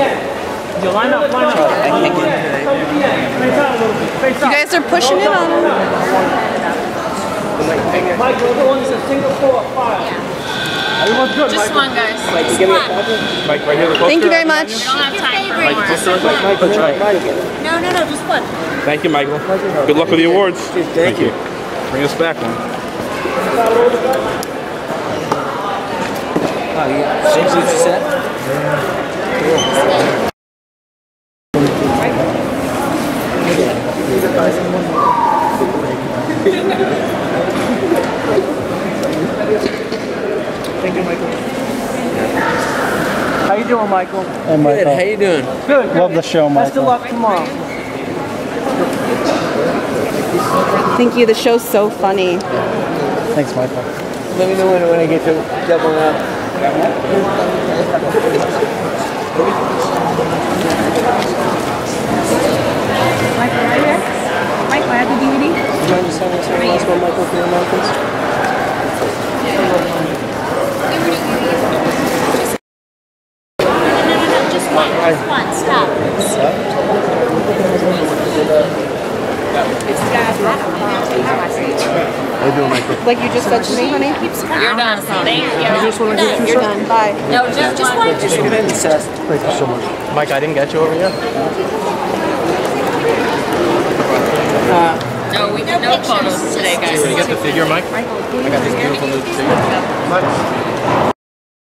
You line up, line up. You guys are pushing it on him. Mike, we're the ones that Singapore file. Everyone's good, Just one, guys. Mike, right here, the Thank you very much. We don't have time for Mike, more. poster. No, no, no, just one. Thank you, Michael. Good luck with the awards. Thank you. Bring us back, man. Oh, you six weeks set? Thank you, Michael. How you doing, Michael? Good, how you doing? Good. Love the show, Michael. Best of luck tomorrow. Thank you. The show's so funny. Thanks, Michael. Let me know when, when I get to doubling up. 97, so the Michael Greer Mountains. No, no, no, just one, just one, stop. Michael? Like you just said to me, honey? You're done. Thank you. You just want to You're done. Bye. No, just, just one. Just one. Thank you so much. Mike, I didn't get you over yet. Uh, no, we have no photos today, guys. Can you get the figure, Mike? I got this beautiful new figure.